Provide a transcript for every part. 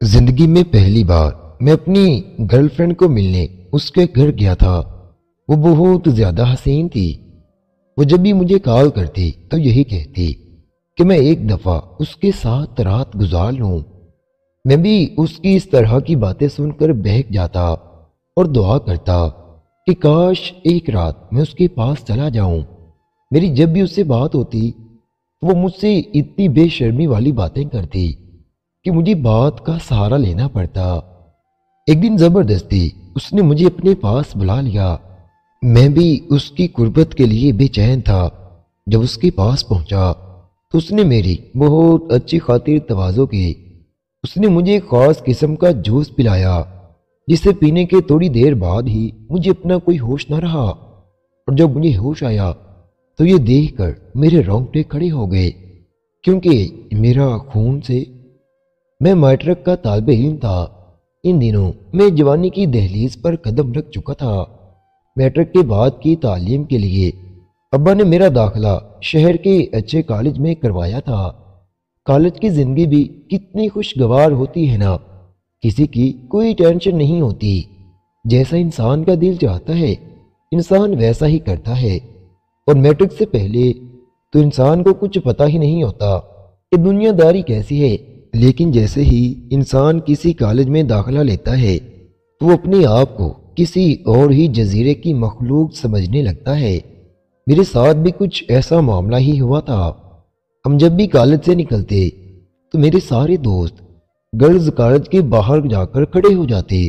ज़िंदगी में पहली बार मैं अपनी गर्लफ्रेंड को मिलने उसके घर गया था। वो बहुत ज़्यादा हसीन थी। वो जब भी मुझे कॉल करती तो यही कहती कि मैं एक दफ़ा उसके साथ रात गुजार लूँ। मैं भी उसकी इस तरह की बातें सुनकर बहक जाता और दुआ करता कि काश एक रात मैं उसके पास चला जाऊँ। मेरी जब भी उससे बात होती तो वो मुझसे इतनी बेशर्मी वाली बातें करती कि मुझे बात का सहारा लेना पड़ता। एक दिन ज़बरदस्ती उसने मुझे अपने पास बुला लिया। मैं भी उसकी कुर्बत के लिए बेचैन था। जब उसके पास पहुँचा तो उसने मेरी बहुत अच्छी खातिर तवाजो की। उसने मुझे एक खास किस्म का जूस पिलाया, जिसे पीने के थोड़ी देर बाद ही मुझे अपना कोई होश न रहा। और जब मुझे होश आया तो ये देखकर मेरे रोंगटे खड़े हो गए, क्योंकि मेरा खून से मैं मैट्रिक का तालब इम था। इन दिनों मैं जवानी की दहलीज पर कदम रख चुका था। मैट्रिक के बाद की तालीम के लिए अब्बा ने मेरा दाखिला शहर के अच्छे कॉलेज में करवाया था। कॉलेज की ज़िंदगी भी कितनी खुशगवार होती है ना? किसी की कोई टेंशन नहीं होती। जैसा इंसान का दिल चाहता है, इंसान वैसा ही करता है। और मैट्रिक से पहले तो इंसान को कुछ पता ही नहीं होता कि दुनियादारी कैसी है। लेकिन जैसे ही इंसान किसी कॉलेज में दाखिला लेता है तो अपने आप को किसी और ही जजीरे की मखलूक समझने लगता है। मेरे साथ भी कुछ ऐसा मामला ही हुआ था। हम जब भी कॉलेज से निकलते तो मेरे सारे दोस्त गर्ल्स कॉलेज के बाहर जाकर खड़े हो जाते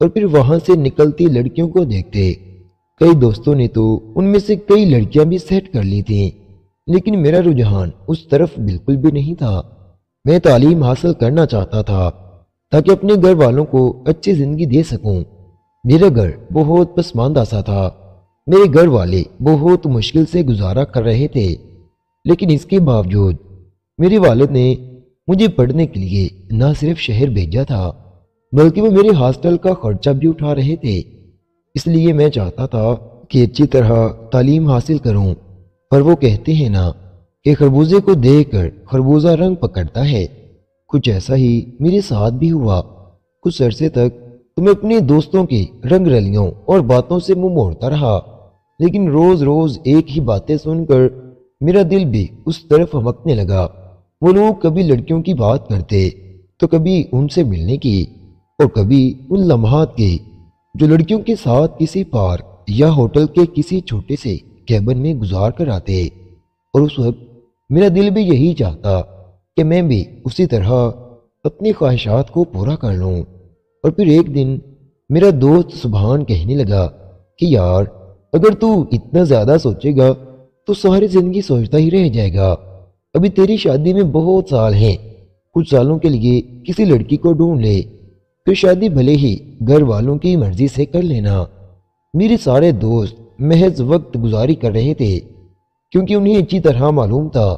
और फिर वहाँ से निकलती लड़कियों को देखते। कई दोस्तों ने तो उनमें से कई लड़कियाँ भी सेट कर ली थी, लेकिन मेरा रुझान उस तरफ़ बिल्कुल भी नहीं था। मैं तालीम हासिल करना चाहता था, ताकि अपने घर वालों को अच्छी ज़िंदगी दे सकूँ। मेरा घर बहुत पसमानदा सा था। मेरे घर वाले बहुत मुश्किल से गुजारा कर रहे थे। लेकिन इसके बावजूद, मेरे वालिद ने मुझे पढ़ने के लिए न सिर्फ़ शहर भेजा था, बल्कि वो मेरे हॉस्टल का खर्चा भी उठा रहे थे। इसलिए मैं चाहता था कि अच्छी तरह तालीम हासिल करूँ, पर वो कहते हैं ना कि खरबूजे को देखकर खरबूजा रंग पकड़ता है। कुछ ऐसा ही मेरे साथ भी हुआ। कुछ अरसे तक तो मैं अपने दोस्तों की रंग रलियों और बातों से मुँह मोड़ता रहा। लेकिन रोज रोज एक ही बातें सुनकर मेरा दिल भी उस तरफ़ हमकने लगा। वो लोग कभी लड़कियों की बात करते तो कभी उनसे मिलने की, और कभी उन लम्हात की, जो लड़कियों के साथ किसी पार्क या होटल के किसी छोटे से कैबन में गुजार कर आते, और उस वक्त मेरा दिल भी यही चाहता कि मैं भी उसी तरह अपनी ख्वाहिशात को पूरा कर लूँ। और फिर एक दिन मेरा दोस्त सुबहान कहने लगा कि, यार, अगर तू इतना ज़्यादा सोचेगा तो सारी ज़िंदगी सोचता ही रह जाएगा। अभी तेरी शादी में बहुत साल हैं। कुछ सालों के लिए किसी लड़की को ढूंढ ले। फिर शादी भले ही घर वालों की मर्ज़ी से कर लेना। मेरे सारे दोस्त महज वक्त गुजारी कर रहे थे। क्योंकि उन्हें अच्छी तरह मालूम था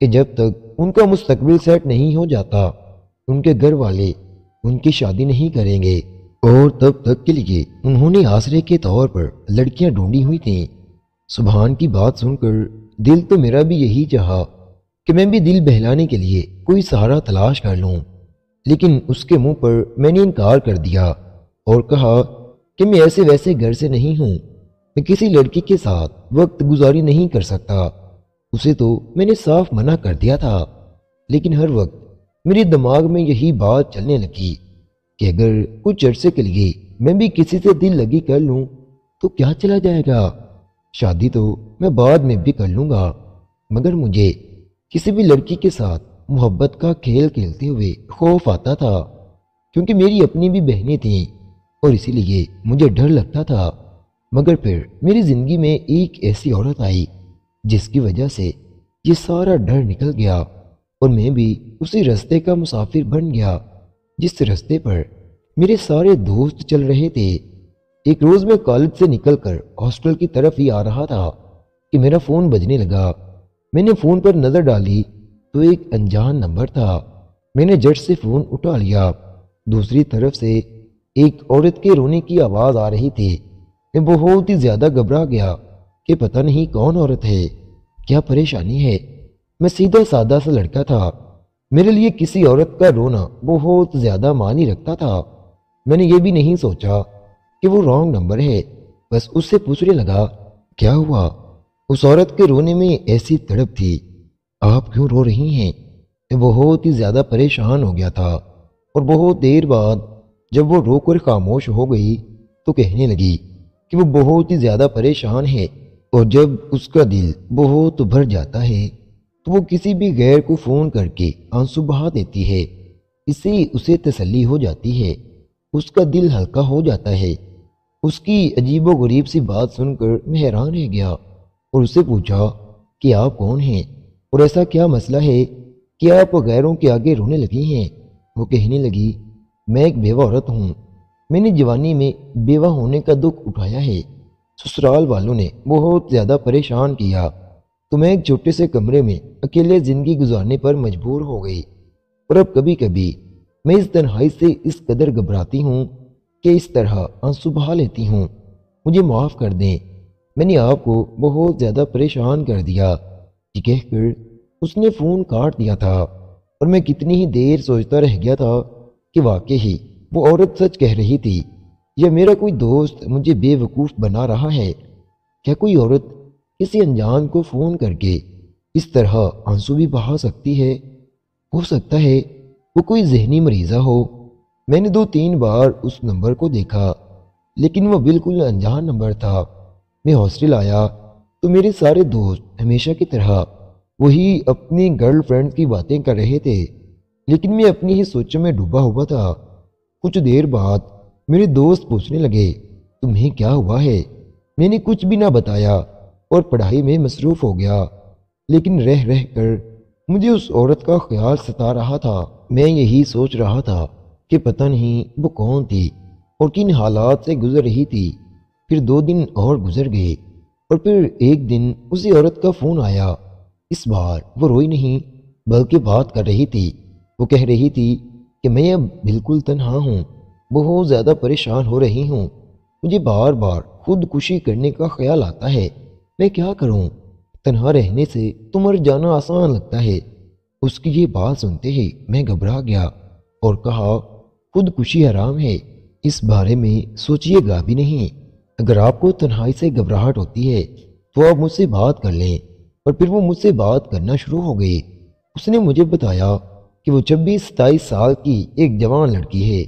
कि जब तक उनका मुस्तकबिल सेट नहीं हो जाता, उनके घर वाले उनकी शादी नहीं करेंगे। और तब तक के लिए उन्होंने आसरे के तौर पर लड़कियाँ ढूंढी हुई थीं। सुबहान की बात सुनकर दिल तो मेरा भी यही चाहा कि मैं भी दिल बहलाने के लिए कोई सहारा तलाश कर लूँ। लेकिन उसके मुँह पर मैंने इनकार कर दिया और कहा कि मैं ऐसे वैसे घर से नहीं हूँ। मैं किसी लड़की के साथ वक्त गुजारी नहीं कर सकता। उसे तो मैंने साफ़ मना कर दिया था, लेकिन हर वक्त मेरे दिमाग में यही बात चलने लगी कि अगर कुछ अरसे के लिए मैं भी किसी से दिल लगी कर लूँ तो क्या चला जाएगा? शादी तो मैं बाद में भी कर लूँगा, मगर मुझे किसी भी लड़की के साथ मोहब्बत का खेल खेलते हुए खौफ आता था, क्योंकि मेरी अपनी भी बहनें थीं, और इसीलिए मुझे डर लगता था। मगर फिर मेरी ज़िंदगी में एक ऐसी औरत आई, जिसकी वजह से ये सारा डर निकल गया और मैं भी उसी रास्ते का मुसाफिर बन गया, जिस रास्ते पर मेरे सारे दोस्त चल रहे थे। एक रोज मैं कॉलेज से निकलकर हॉस्टल की तरफ़ ही आ रहा था कि मेरा फ़ोन बजने लगा। मैंने फ़ोन पर नज़र डाली तो एक अनजान नंबर था। मैंने जट से फ़ोन उठा लिया। दूसरी तरफ़ से एक औरत के रोने की आवाज़ आ रही थी। मैं बहुत ही ज़्यादा घबरा गया कि पता नहीं कौन औरत है। क्या परेशानी है? मैं सीधा सादा सा लड़का था। मेरे लिए किसी औरत का रोना बहुत ज़्यादा मानी रखता था। मैंने ये भी नहीं सोचा कि वो रॉन्ग नंबर है। बस उससे पूछने लगा, क्या हुआ? उस औरत के रोने में ऐसी तड़प थी। आप क्यों रो रही हैं? मैं बहुत ही ज़्यादा परेशान हो गया था और बहुत देर बाद जब वो रोकर खामोश हो गई तो कहने लगी कि वो बहुत ही ज़्यादा परेशान है और जब उसका दिल बहुत भर जाता है तो वो किसी भी गैर को फ़ोन करके आँसू बहा देती है। इससे उसे तसल्ली हो जाती है। उसका दिल हल्का हो जाता है। उसकी अजीबो गरीब सी बात सुनकर मैं हैरान रह गया और उसे पूछा कि आप कौन हैं? और ऐसा क्या मसला है कि आप गैरों के आगे रोने लगी हैं? वो कहने लगी, मैं एक बेवा औरत हूँ। मैंने जवानी में बेवा होने का दुख उठाया है। ससुराल वालों ने बहुत ज़्यादा परेशान किया। तो मैं एक छोटे से कमरे में अकेले ज़िंदगी गुजारने पर मजबूर हो गई। और अब कभी कभी मैं इस तन्हाई से इस कदर घबराती हूँ कि इस तरह आँसू बहा लेती हूँ। मुझे माफ़ कर दें। मैंने आपको बहुत ज़्यादा परेशान कर दिया। ये कहकर उसने फ़ोन काट दिया था और मैं कितनी ही देर सोचता रह गया था कि वाकई ही वो औरत सच कह रही थी या मेरा कोई दोस्त मुझे बेवकूफ़ बना रहा है। क्या कोई औरत किसी अनजान को फ़ोन करके इस तरह आँसू भी बहा सकती है? हो सकता है वो कोई जहनी मरीज़ा हो। मैंने दो तीन बार उस नंबर को देखा, लेकिन वो बिल्कुल अनजान नंबर था। मैं हॉस्टल आया तो मेरे सारे दोस्त हमेशा की तरह वही अपनी गर्लफ्रेंड की बातें कर रहे थे, लेकिन मैं अपनी ही सोचों में डूबा हुआ था। कुछ देर बाद मेरे दोस्त पूछने लगे, तुम्हें क्या हुआ है? मैंने कुछ भी ना बताया और पढ़ाई में मसरूफ हो गया। लेकिन रह रह कर मुझे उस औरत का ख्याल सता रहा था। मैं यही सोच रहा था कि पता नहीं वो कौन थी और किन हालात से गुजर रही थी। फिर दो दिन और गुजर गए और फिर एक दिन उसी औरत का फ़ोन आया। इस बार वो रोई नहीं, बल्कि बात कर रही थी। वो कह रही थी कि मैं अब बिल्कुल तनहा हूँ, बहुत ज़्यादा परेशान हो रही हूँ। मुझे बार बार खुदकुशी करने का ख्याल आता है। मैं क्या करूँ? तनहा रहने से तो मर जाना आसान लगता है। उसकी ये बात सुनते ही मैं घबरा गया और कहा, खुदकुशी हराम है। इस बारे में सोचिएगा भी नहीं। अगर आपको तन्हाई से घबराहट होती है तो आप मुझसे बात कर लें। और फिर वो मुझसे बात करना शुरू हो गई उसने मुझे बताया कि वो छब्बीस सताईस साल की एक जवान लड़की है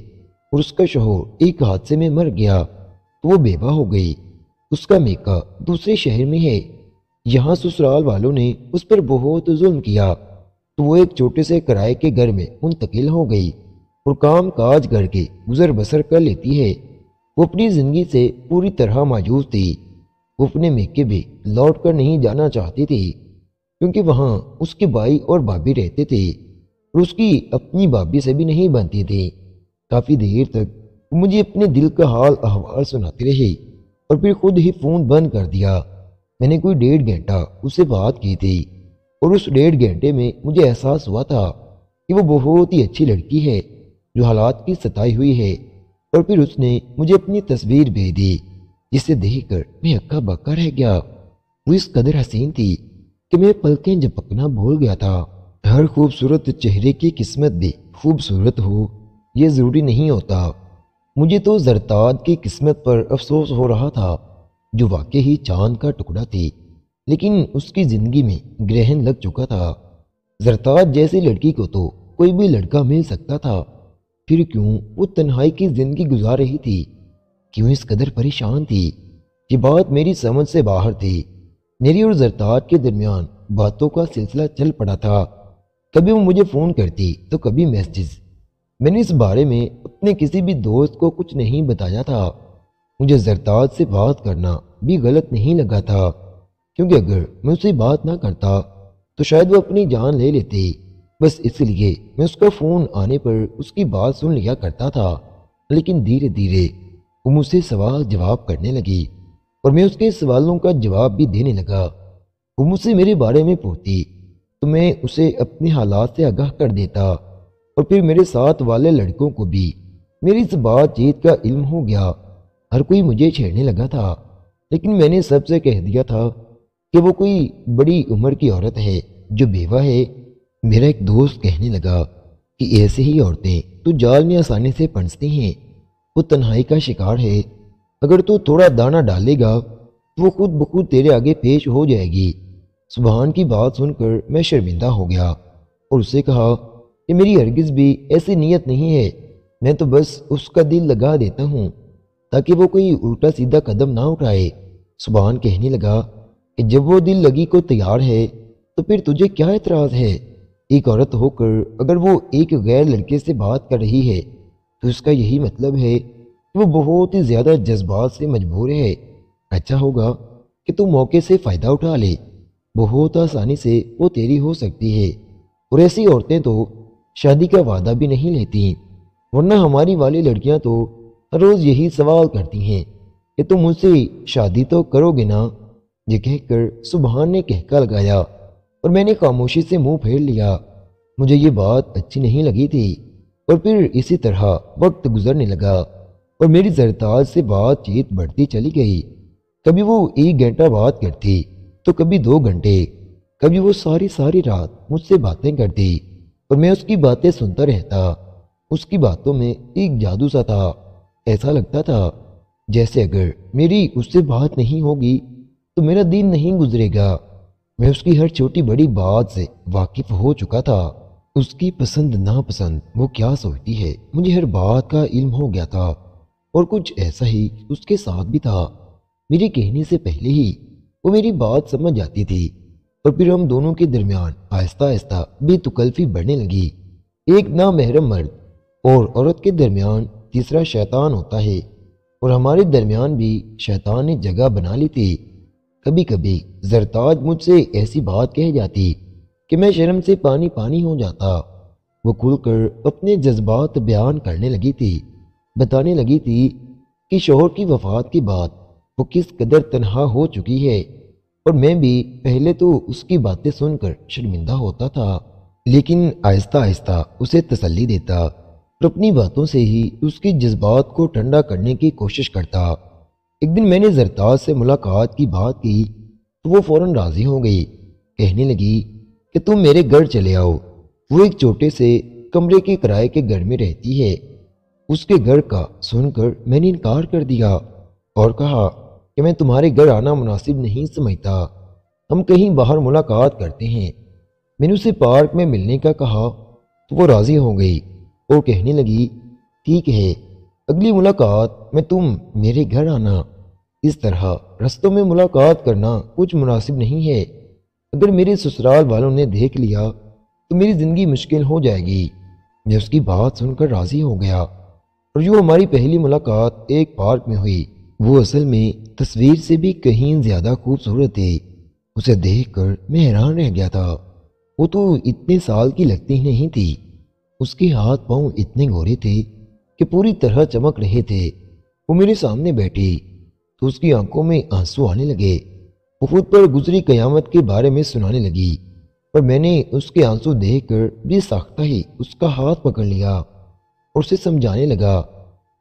और उसका शोहर एक हादसे में मर गया तो वो बेवा हो गई। उसका मेका दूसरे शहर में है। यहाँ ससुराल वालों ने उस पर बहुत जुल्म किया तो वो एक छोटे से किराए के घर में मुंतकिल हो गई और काम काज करके गुजर बसर कर लेती है। वो अपनी ज़िंदगी से पूरी तरह मायूस थी। वो अपने मेके भी लौट कर नहीं जाना चाहती थी, क्योंकि वहाँ उसके भाई और भाभी रहते थे। और उसकी अपनी भाभी से भी नहीं बनती थी। काफ़ी देर तक मुझे अपने दिल का हाल अहवाल सुनाती रही और फिर खुद ही फ़ोन बंद कर दिया। मैंने कोई डेढ़ घंटा उससे बात की थी और उस डेढ़ घंटे में मुझे एहसास हुआ था कि वो बहुत ही अच्छी लड़की है जो हालात की सताई हुई है और फिर उसने मुझे अपनी तस्वीर भेज दी, जिसे देखकर मैं अक्का बक्का रह गया। वो इस कदर हसीन थी कि मैं पलकें झपकना भूल गया था। हर खूबसूरत चेहरे की किस्मत भी खूबसूरत हो, ये ज़रूरी नहीं होता। मुझे तो जरताद की किस्मत पर अफसोस हो रहा था, जो वाकई ही चाँद का टुकड़ा थी, लेकिन उसकी ज़िंदगी में ग्रहण लग चुका था। जरताद जैसी लड़की को तो कोई भी लड़का मिल सकता था। फिर क्यों वो तन्हाई की ज़िंदगी गुजार रही थी? क्यों इस कदर परेशान थी ये बात मेरी समझ से बाहर थी? मेरी और जरताज के दरमियान बातों का सिलसिला चल पड़ा था। कभी वो मुझे फ़ोन करती तो कभी मैसेज। मैंने इस बारे में अपने किसी भी दोस्त को कुछ नहीं बताया था। मुझे जरताज से बात करना भी गलत नहीं लगा था, क्योंकि अगर मैं उससे बात ना करता तो शायद वो अपनी जान ले लेती। बस इसलिए मैं उसका फ़ोन आने पर उसकी बात सुन लिया करता था, लेकिन धीरे धीरे वो मुझसे सवाल जवाब करने लगी, और मैं उसके सवालों का जवाब भी देने लगा। वो मुझसे मेरे बारे में पूछती तो मैं उसे अपने हालात से आगाह कर देता और फिर मेरे साथ वाले लड़कों को भी। मेरी इस बातचीत का इल्म हो गया। हर कोई मुझे छेड़ने लगा था, लेकिन मैंने सबसे कह दिया था कि वो कोई बड़ी उम्र की औरत है, जो बेवा है। मेरा एक दोस्त कहने लगा कि ऐसे ही औरतें तो जाल में आसानी से पनसती हैं, वो तन्हाई का शिकार है। अगर तू तो थोड़ा दाना डालेगा तो वो खुद बखुद तेरे आगे पेश हो जाएगी। सुबहान की बात सुनकर मैं शर्मिंदा हो गया और उससे कहा कि मेरी हरगिज भी ऐसी नीयत नहीं है। मैं तो बस उसका दिल लगा देता हूँ ताकि वो कोई उल्टा सीधा कदम ना उठाए। सुबहान कहने लगा कि जब वो दिल लगी को तैयार है तो फिर तुझे क्या एतराज़ है? एक औरत होकर अगर वो एक गैर लड़के से बात कर रही है तो इसका यही मतलब है कि वो बहुत ही ज़्यादा जज्बात से मजबूर है। अच्छा होगा कि तू मौके से फ़ायदा उठा ले। बहुत आसानी से वो तेरी हो सकती है। और ऐसी औरतें तो शादी का वादा भी नहीं लेती वरना हमारी वाली लड़कियाँ तो हर रोज़ यही सवाल करती हैं कि तुम मुझसे शादी तो करोगे ना? ये कहकर सुबहान ने कहका लगाया और मैंने खामोशी से मुँह फेर लिया। मुझे ये बात अच्छी नहीं लगी थी और फिर इसी तरह वक्त गुजरने लगा और मेरी जरताज से बातचीत बढ़ती चली गई। कभी वो एक घंटा बात करती तो कभी दो घंटे, कभी वो सारी सारी रात मुझसे बातें करती और मैं उसकी बातें सुनता रहता। उसकी बातों में एक जादू सा था। ऐसा लगता था, जैसे अगर मेरी उससे बात नहीं होगी तो मेरा दिन नहीं गुजरेगा। मैं उसकी हर छोटी बड़ी बात से वाकिफ हो चुका था। उसकी पसंद नापसंद, वो क्या सोचती है, मुझे हर बात का इल्म हो गया था। और कुछ ऐसा ही उसके साथ भी था। मेरे कहने से पहले ही वो मेरी बात समझ जाती थी और फिर हम दोनों के दरमियान आहिस्ता आहिस्ता बेतुकल्फी बढ़ने लगी। एक नामहरम मर्द और औरत के दरमियान तीसरा शैतान होता है, और हमारे दरमियान भी शैतान ने जगह बना ली थी। कभी कभी जरताज मुझसे ऐसी बात कह जाती कि मैं शर्म से पानी पानी हो जाता। वो खुलकर अपने जज्बात बयान करने लगी थी, बताने लगी थी कि शोहर की वफात के बाद वो किस कदर तनहा हो चुकी है। और मैं भी पहले तो उसकी बातें सुनकर शर्मिंदा होता था, लेकिन आहिस्ता आहिस्ता उसे तसल्ली देता और अपनी बातों से ही उसके जज्बात को ठंडा करने की कोशिश करता। एक दिन मैंने जरताज से मुलाकात की बात की तो वो फ़ौरन राज़ी हो गई। कहने लगी कि तुम मेरे घर चले आओ। वो एक छोटे से कमरे के किराए के घर में रहती है। उसके घर का सुनकर मैंने इनकार कर दिया और कहा कि मैं तुम्हारे घर आना मुनासिब नहीं समझता। हम कहीं बाहर मुलाकात करते हैं। मैंने उसे पार्क में मिलने का कहा तो वो राज़ी हो गई और कहने लगी, ठीक है, अगली मुलाकात में तुम मेरे घर आना। इस तरह रस्तों में मुलाकात करना कुछ मुनासिब नहीं है। अगर मेरे ससुराल वालों ने देख लिया तो मेरी ज़िंदगी मुश्किल हो जाएगी। मैं उसकी बात सुनकर राज़ी हो गया और जो हमारी पहली मुलाकात एक पार्क में हुई। वो असल में तस्वीर से भी कहीं ज़्यादा खूबसूरत थी। उसे देखकर मैं हैरान रह गया था। वो तो इतने साल की लगती नहीं थी। उसके हाथ पाँव इतने गोरे थे कि पूरी तरह चमक रहे थे। वो मेरे सामने बैठी तो उसकी आँखों में आँसू आने लगे। वो खुद पर गुजरी कयामत के बारे में सुनाने लगी। पर मैंने उसके आँसू देखकर भी साख्ता ही उसका हाथ पकड़ लिया और उसे समझाने लगा।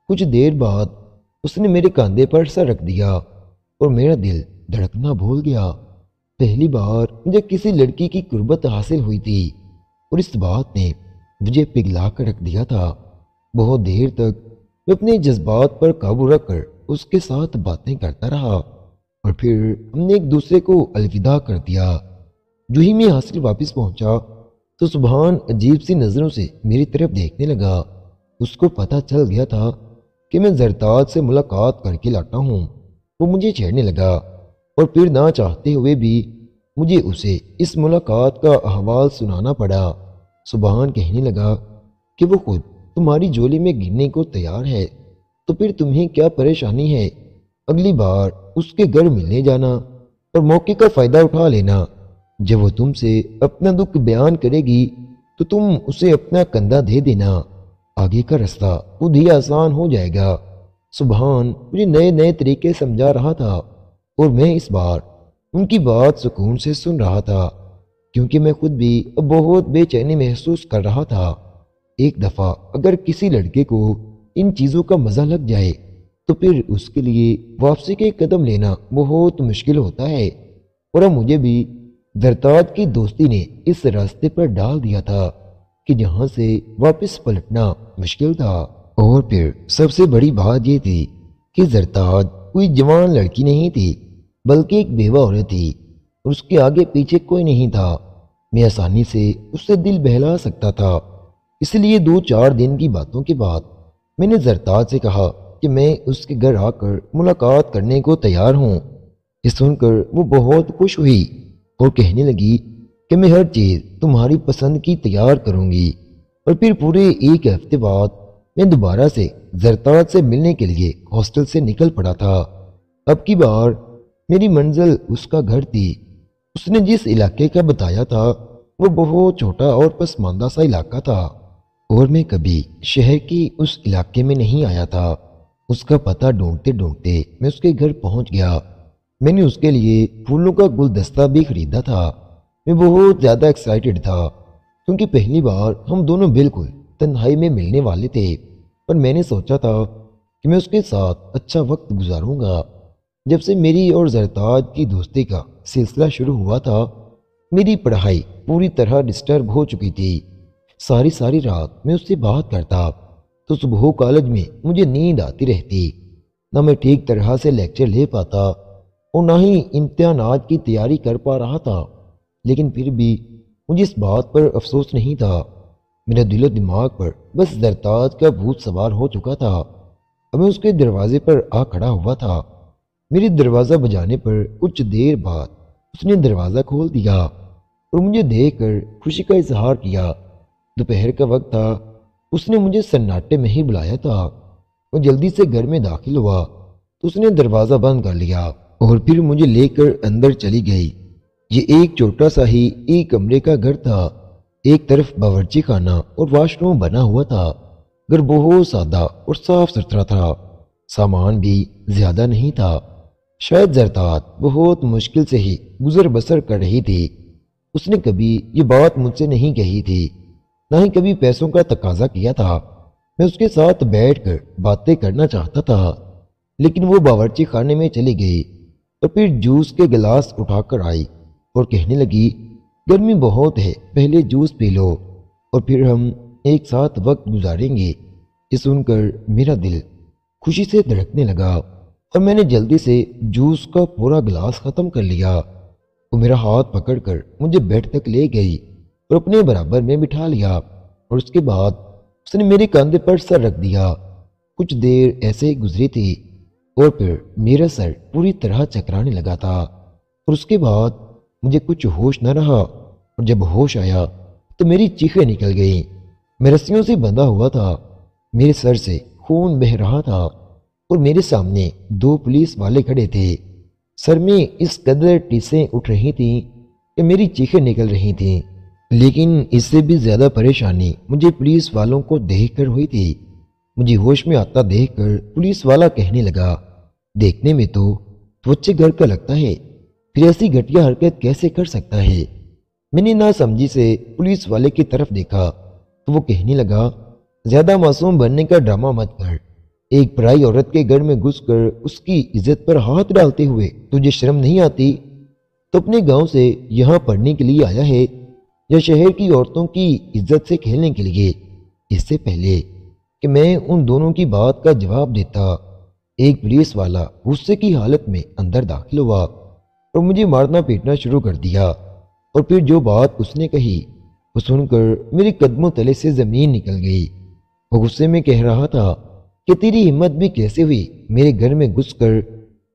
कुछ देर बाद उसने मेरे कंधे पर सर रख दिया और मेरा दिल धड़कना भूल गया। पहली बार मुझे किसी लड़की की कुर्बत हासिल हुई थी और इस बात ने मुझे पिघला कर रख दिया था। बहुत देर तक मैं अपने जज्बात पर काबू रखकर उसके साथ बातें करता रहा और फिर हमने एक दूसरे को अलविदा कर दिया। जो ही मैं हासिल वापस पहुँचा तो सुबहान अजीब सी नज़रों से मेरी तरफ़ देखने लगा। उसको पता चल गया था कि मैं जरताज से मुलाकात करके लाता हूँ। वो मुझे छेड़ने लगा और फिर ना चाहते हुए भी मुझे उसे इस मुलाकात का अहवाल सुनाना पड़ा। सुबहान कहने लगा कि वो खुद तुम्हारी झोली में गिरने को तैयार है तो फिर तुम्हें क्या परेशानी है? अगली बार उसके घर मिलने जाना और मौके का फ़ायदा उठा लेना। जब वो तुमसे अपना दुख बयान करेगी तो तुम उसे अपना कंधा दे देना। आगे का रास्ता खुद ही आसान हो जाएगा। सुबहान मुझे नए नए तरीके समझा रहा था और मैं इस बार उनकी बात सुकून से सुन रहा था, क्योंकि मैं खुद भी अब बहुत बेचैनी महसूस कर रहा था। एक दफ़ा अगर किसी लड़के को इन चीज़ों का मज़ा लग जाए तो फिर उसके लिए वापसी के कदम लेना बहुत मुश्किल होता है। और अब मुझे भी जरताज की दोस्ती ने इस रास्ते पर डाल दिया था। कि जहाँ से वापस पलटना मुश्किल था। और फिर सबसे बड़ी बात यह थी कि जरताज कोई जवान लड़की नहीं थी, बल्कि एक बेवा औरत थी। और उसके आगे पीछे कोई नहीं था। मैं आसानी से उससे दिल बहला सकता था। इसलिए दो चार दिन की बातों के बाद मैंने जरताज से कहा कि मैं उसके घर आकर मुलाकात करने को तैयार हूँ। ये सुनकर वो बहुत खुश हुई और कहने लगी कि मैं हर चीज़ तुम्हारी पसंद की तैयार करूँगी। और फिर पूरे एक हफ़्ते बाद मैं दोबारा से जरताज से मिलने के लिए हॉस्टल से निकल पड़ा था। अब की बार मेरी मंजिल उसका घर थी। उसने जिस इलाके का बताया था, वो बहुत छोटा और पसमानदा सा इलाका था। और मैं कभी शहर की उस इलाके में नहीं आया था। उसका पता ढूंढते ढूंढते मैं उसके घर पहुँच गया। मैंने उसके लिए फूलों का गुलदस्ता भी खरीदा था। मैं बहुत ज़्यादा एक्साइटेड था, क्योंकि पहली बार हम दोनों बिल्कुल तन्हाई में मिलने वाले थे। पर मैंने सोचा था कि मैं उसके साथ अच्छा वक्त गुजारूँगा। जब से मेरी और जरताज की दोस्ती का सिलसिला शुरू हुआ था, मेरी पढ़ाई पूरी तरह डिस्टर्ब हो चुकी थी। सारी सारी रात मैं उससे बात करता तो सुबह कॉलेज में मुझे नींद आती रहती। न मैं ठीक तरह से लेक्चर ले पाता, और ना ही इम्तहान की तैयारी कर पा रहा था। लेकिन फिर भी मुझे इस बात पर अफसोस नहीं था। मेरा दिलो दिमाग पर बस जरताज का भूत सवार हो चुका था। अब मैं उसके दरवाजे पर आ खड़ा हुआ था। मेरे दरवाज़ा बजाने पर कुछ देर बाद उसने दरवाज़ा खोल दिया और मुझे देखकर खुशी का इजहार किया। दोपहर का वक्त था। उसने मुझे सन्नाटे में ही बुलाया था। मैं जल्दी से घर में दाखिल हुआ तो उसने दरवाज़ा बंद कर लिया और फिर मुझे लेकर अंदर चली गई। ये एक छोटा सा ही एक कमरे का घर था। एक तरफ़ बावर्ची खाना और वॉशरूम बना हुआ था। घर बहुत सादा और साफ़ सुथरा था। सामान भी ज़्यादा नहीं था। शायद जरतात बहुत मुश्किल से ही गुजर बसर कर रही थी। उसने कभी ये बात मुझसे नहीं कही थी। ना ही कभी पैसों का तकाजा किया था। मैं उसके साथ बैठकर बातें करना चाहता था। लेकिन वो बावर्ची खाने में चली गई और फिर जूस के गिलास उठाकर आई। और कहने लगी, गर्मी बहुत है, पहले जूस पी लो, और फिर हम एक साथ वक्त गुजारेंगे। ये सुनकर मेरा दिल खुशी से धड़कने लगा, और मैंने जल्दी से जूस का पूरा गिलास खत्म कर लिया वो मेरा हाथ पकड़कर मुझे बेड तक ले गई, और अपने बराबर में बिठा लिया, और उसके बाद उसने मेरे कंधे पर सर रख दिया। कुछ देर ऐसे ही गुजरी थी, और फिर मेरा सर पूरी तरह चकराने लगा था, और उसके बाद मुझे कुछ होश न रहा और जब होश आया तो मेरी चीखें निकल गईं। मैं रस्सियों से बंधा हुआ था। मेरे सर से खून बह रहा था और मेरे सामने दो पुलिस वाले खड़े थे। सर में इस कदर टीसें उठ रही थीं कि मेरी चीखें निकल रही थीं। लेकिन इससे भी ज़्यादा परेशानी मुझे पुलिस वालों को देखकर हुई थी। मुझे होश में आता देखकर पुलिस वाला कहने लगा, देखने में तो त्वचे घर का लगता है। फिर ऐसी घटिया हरकत कैसे कर सकता है? मैंने ना समझी से पुलिस वाले की तरफ़ देखा तो वो कहने लगा, ज़्यादा मासूम बनने का ड्रामा मत कर। एक पराई औरत के घर में घुसकर उसकी इज़्ज़त पर हाथ डालते हुए तुझे शर्म नहीं आती? तो अपने गाँव से यहाँ पढ़ने के लिए आया है, या शहर की औरतों की इज़्ज़त से खेलने के लिए? इससे पहले कि मैं उन दोनों की बात का जवाब देता, एक पुलिस वाला गुस्से की हालत में अंदर दाखिल हुआ। और मुझे मारना पीटना शुरू कर दिया। और फिर जो बात उसने कही, वो सुनकर मेरे कदमों तले से ज़मीन निकल गई वो गुस्से में कह रहा था कि तेरी हिम्मत भी कैसे हुई मेरे घर में घुसकर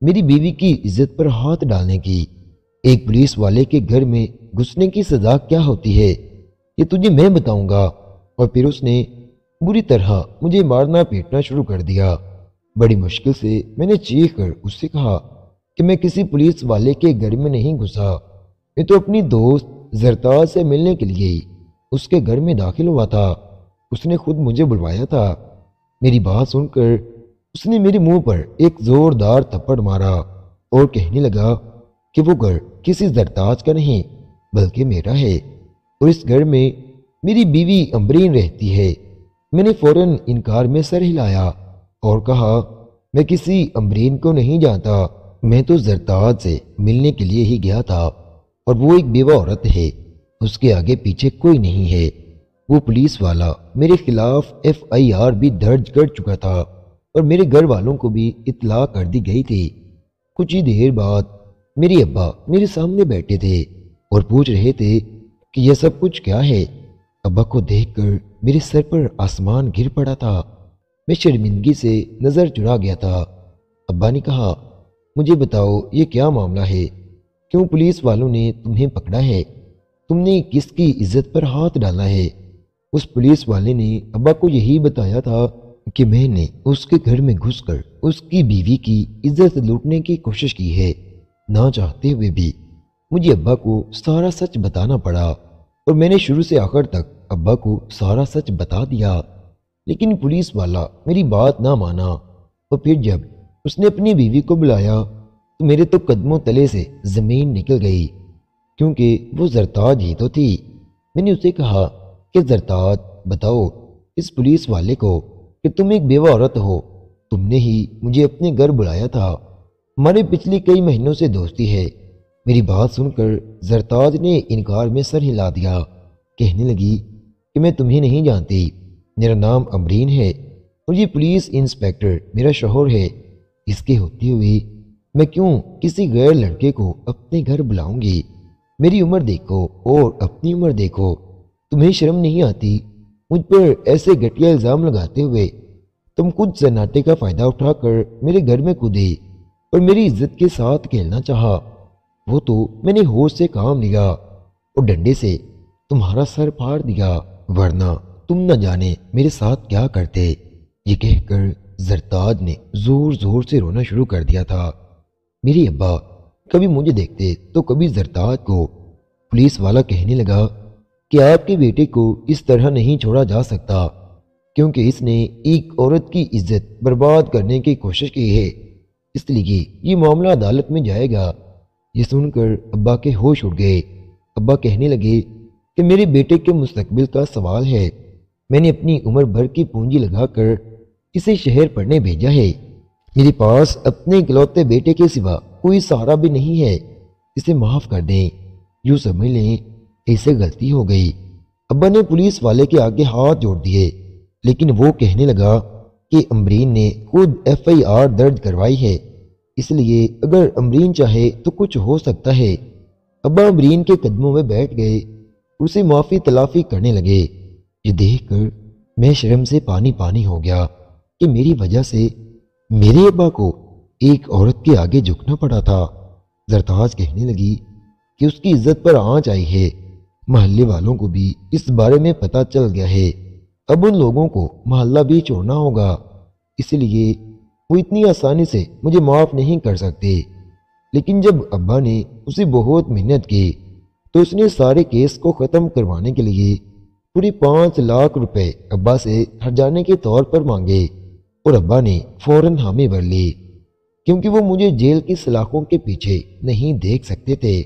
मेरी बीवी की इज़्ज़त पर हाथ डालने की? एक पुलिस वाले के घर में घुसने की सजा क्या होती है? ये तुझे मैं बताऊँगा। और फिर उसने बुरी तरह मुझे मारना पीटना शुरू कर दिया। बड़ी मुश्किल से मैंने चीख कर उससे कहा कि मैं किसी पुलिस वाले के घर में नहीं घुसा। मैं तो अपनी दोस्त जरताज से मिलने के लिए उसके घर में दाखिल हुआ था। उसने खुद मुझे बुलवाया था। मेरी बात सुनकर उसने मेरे मुँह पर एक जोरदार थप्पड़ मारा और कहने लगा कि वो घर किसी जरताज का नहीं, बल्कि मेरा है और इस घर में मेरी बीवी अम्बरीन रहती है। मैंने फ़ौरन इनकार में सर हिलाया और कहा, मैं किसी अमरीन को नहीं जानता। मैं तो जरताज से मिलने के लिए ही गया था, और वो एक बेवा औरत है। उसके आगे पीछे कोई नहीं है। वो पुलिस वाला मेरे खिलाफ एफआईआर भी दर्ज कर चुका था, और मेरे घर वालों को भी इतला कर दी गई थी। कुछ ही देर बाद मेरी अब्बा मेरे सामने बैठे थे और पूछ रहे थे कि यह सब कुछ क्या है? अब्बा को देखकर मेरे सर पर आसमान गिर पड़ा था। मैं शर्मिंदगी से नज़र चुरा गया था। अब्बा ने कहा मुझे बताओ, ये क्या मामला है? क्यों पुलिस वालों ने तुम्हें पकड़ा है? तुमने किसकी इज़्ज़त पर हाथ डाला है? उस पुलिस वाले ने अब्बा को यही बताया था कि मैंने उसके घर में घुसकर उसकी बीवी की इज़्ज़त लूटने की कोशिश की है, ना चाहते हुए भी। मुझे अब्बा को सारा सच बताना पड़ा और मैंने शुरू से आखिर तक अब्बा को सारा सच बता दिया। लेकिन पुलिस वाला मेरी बात ना माना और फिर जब उसने अपनी बीवी को बुलाया तो मेरे तो कदमों तले से ज़मीन निकल गई, क्योंकि वो जरताज ही तो थी। मैंने उसे कहा कि जरताज बताओ इस पुलिस वाले को कि तुम एक बेवा औरत हो। तुमने ही मुझे अपने घर बुलाया था। हमारे पिछले कई महीनों से दोस्ती है। मेरी बात सुनकर जरताज ने इनकार में सर हिला दिया। कहने लगी कि मैं तुम्हें नहीं जानती। मेरा नाम अमरीन है ये पुलिस इंस्पेक्टर मेरा शोहर है। इसके होते हुए, मैं क्यों किसी गैर लड़के को अपने घर बुलाऊँगी? मेरी उम्र देखो और अपनी उम्र देखो। तुम्हें शर्म नहीं आती? मुझ पर ऐसे घटिया इल्ज़ाम लगाते हुए तुम खुद सन्नाटे का फ़ायदा उठाकर मेरे घर में कूदे और मेरी इज़्ज़त के साथ खेलना चाहा। वो तो मैंने होश से काम लिया और डंडे से तुम्हारा सर फाड़ दिया, वरना तुम न जाने मेरे साथ क्या करते। ये कहकर जरताज ने ज़ोर ज़ोर से रोना शुरू कर दिया था। मेरी अब्बा, कभी मुझे देखते तो कभी जरताज को पुलिस वाला कहने लगा कि आपके बेटे को इस तरह नहीं छोड़ा जा सकता, क्योंकि इसने एक औरत की इज़्ज़त बर्बाद करने की कोशिश की है। इसलिए ये मामला अदालत में जाएगा। ये सुनकर अब्बा के होश उड़ गए। अब्बा कहने लगे कि मेरे बेटे के मुस्तकबिल का सवाल है। मैंने अपनी उम्र भर की पूंजी लगाकर इसे शहर पढ़ने भेजा है। मेरे पास अपने इकलौते बेटे के सिवा कोई सहारा भी नहीं है। इसे माफ़ कर दें। यूँ समझ लें, ऐसे गलती हो गई। अब्बा ने पुलिस वाले के आगे हाथ जोड़ दिए, लेकिन वो कहने लगा कि अमरीन ने खुद एफआईआर दर्ज करवाई है। इसलिए अगर अमरीन चाहे तो कुछ हो सकता है। अब्बा अमरीन के कदमों में बैठ गए, उसे माफ़ी तलाफी करने लगे। ये देखकर मैं शर्म से पानी पानी हो गया। कि मेरी वजह से मेरे अब्बा को एक औरत के आगे झुकना पड़ा था। जरताज कहने लगी कि उसकी इज़्ज़त पर आँच आई है। मोहल्ले वालों को भी इस बारे में पता चल गया है। अब उन लोगों को मोहल्ला भी छोड़ना होगा। इसलिए वो इतनी आसानी से मुझे माफ़ नहीं कर सकते। लेकिन जब अब्बा ने उसे बहुत मेहनत की तो उसने सारे केस को ख़त्म करवाने के लिए पूरे पाँच लाख रुपए अब्बा से हर जाने के तौर पर मांगे। और अब्बा ने फ़ौरन हामी भर ली, क्योंकि वो मुझे जेल की सलाखों के पीछे नहीं देख सकते थे।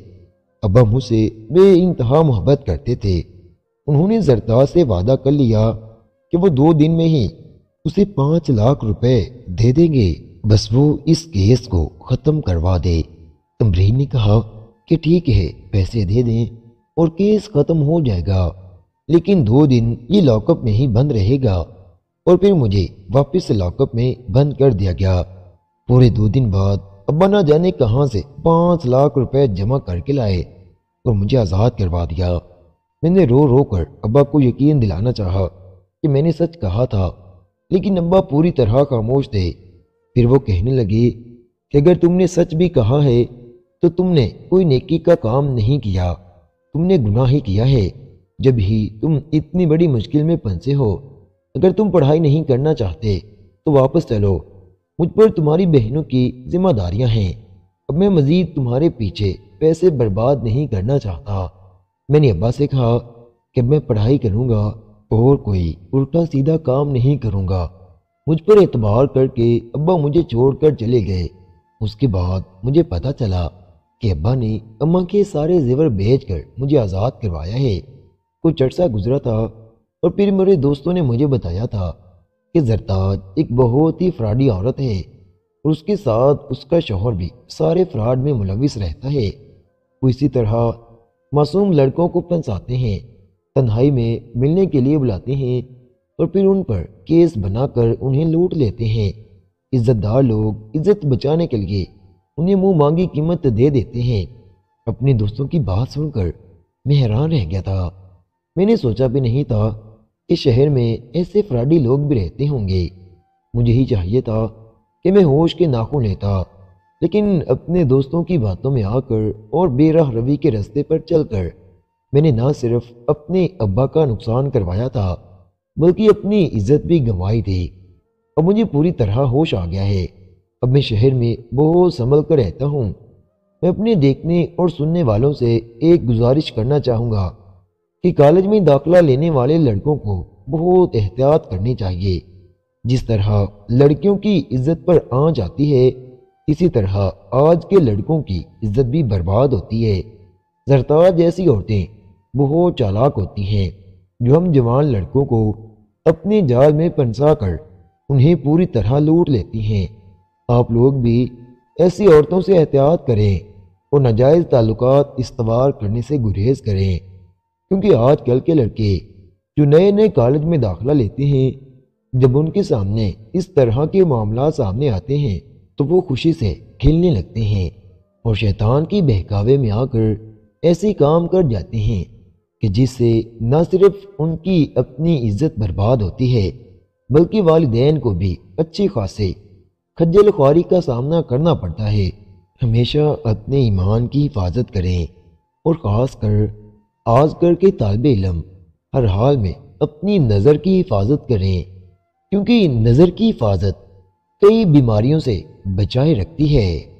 अब्बा मुझसे बे इंतहा मोहब्बत करते थे। उन्होंने जरदार से वादा कर लिया कि वो दो दिन में ही उसे पाँच लाख रुपए दे देंगे। बस वो इस केस को खत्म करवा दे। अमरीन ने कहा कि ठीक है, पैसे दे दें और केस खत्म हो जाएगा, लेकिन दो दिन ये लॉकअप में ही बंद रहेगा। और फिर मुझे वापस लॉकअप में बंद कर दिया गया। पूरे दो दिन बाद अब्बा ना जाने कहाँ से पाँच लाख रुपए जमा करके लाए और मुझे आज़ाद करवा दिया। मैंने रो रो कर अब्बा को यकीन दिलाना चाहा कि मैंने सच कहा था, लेकिन अब्बा पूरी तरह खामोश थे। फिर वो कहने लगे कि अगर तुमने सच भी कहा है तो तुमने कोई नेकी का काम नहीं किया। तुमने गुनाह ही किया है, जब ही तुम इतनी बड़ी मुश्किल में फंसे हो। अगर तुम पढ़ाई नहीं करना चाहते तो वापस चलो। मुझ पर तुम्हारी बहनों की जिम्मेदारियाँ हैं। अब मैं मजीद तुम्हारे पीछे पैसे बर्बाद नहीं करना चाहता। मैंने अब्बा से कहा कि मैं पढ़ाई करूँगा और कोई उल्टा सीधा काम नहीं करूँगा। मुझ पर एतबार करके अब्बा मुझे छोड़कर चले गए। उसके बाद मुझे पता चला कि अब्बा ने अम्मा के सारे जेवर बेच कर मुझे आज़ाद करवाया है। कुछ अर्सा गुजरा था और फिर मेरे दोस्तों ने मुझे बताया था कि जरताज एक बहुत ही फ्रॉडी औरत है और उसके साथ उसका शोहर भी सारे फ्रॉड में मुलविस रहता है। वो इसी तरह मासूम लड़कों को फंसाते हैं, तन्हाई में मिलने के लिए बुलाते हैं और फिर उन पर केस बनाकर उन्हें लूट लेते हैं। इज्जतदार लोग इज़्ज़त बचाने के लिए उन्हें मुँह मांगी कीमत दे देते हैं। अपने दोस्तों की बात सुनकर मैं हैरान रह गया था। मैंने सोचा भी नहीं था इस शहर में ऐसे फ्राडी लोग भी रहते होंगे। मुझे ही चाहिए था कि मैं होश के नाखून लेता, लेकिन अपने दोस्तों की बातों में आकर और बेराह रवि के रास्ते पर चलकर मैंने ना सिर्फ़ अपने अब्बा का नुकसान करवाया था, बल्कि अपनी इज़्ज़त भी गंवाई थी। अब मुझे पूरी तरह होश आ गया है। अब मैं शहर में बहुत संभल कर रहता हूँ। मैं अपने देखने और सुनने वालों से एक गुजारिश करना चाहूँगा। कि कॉलेज में दाखिला लेने वाले लड़कों को बहुत एहतियात करनी चाहिए। जिस तरह लड़कियों की इज़्ज़त पर आँच आती है, इसी तरह आज के लड़कों की इज़्ज़त भी बर्बाद होती है। जरताज जैसी औरतें बहुत चालाक होती हैं, जो हम जवान लड़कों को अपने जाल में पंसा कर उन्हें पूरी तरह लूट लेती हैं। आप लोग भी ऐसी औरतों से एहतियात करें और नाजायज़ ताल्लुकात इस्तवार करने से गुरेज करें। क्योंकि आजकल के लड़के जो नए नए कॉलेज में दाखिला लेते हैं, जब उनके सामने इस तरह के मामला सामने आते हैं तो वो खुशी से खेलने लगते हैं और शैतान की बहकावे में आकर ऐसे काम कर जाते हैं कि जिससे न सिर्फ़ उनकी अपनी इज़्ज़त बर्बाद होती है, बल्कि वालदेन को भी अच्छी खासे खज्जल ख्वारी का सामना करना पड़ता है। हमेशा अपने ईमान की हिफाजत करें और ख़ास कर आजकल के तालब इलम, हर हाल में अपनी नज़र की हिफाजत करें, क्योंकि नज़र की हिफाजत कई बीमारियों से बचाए रखती है।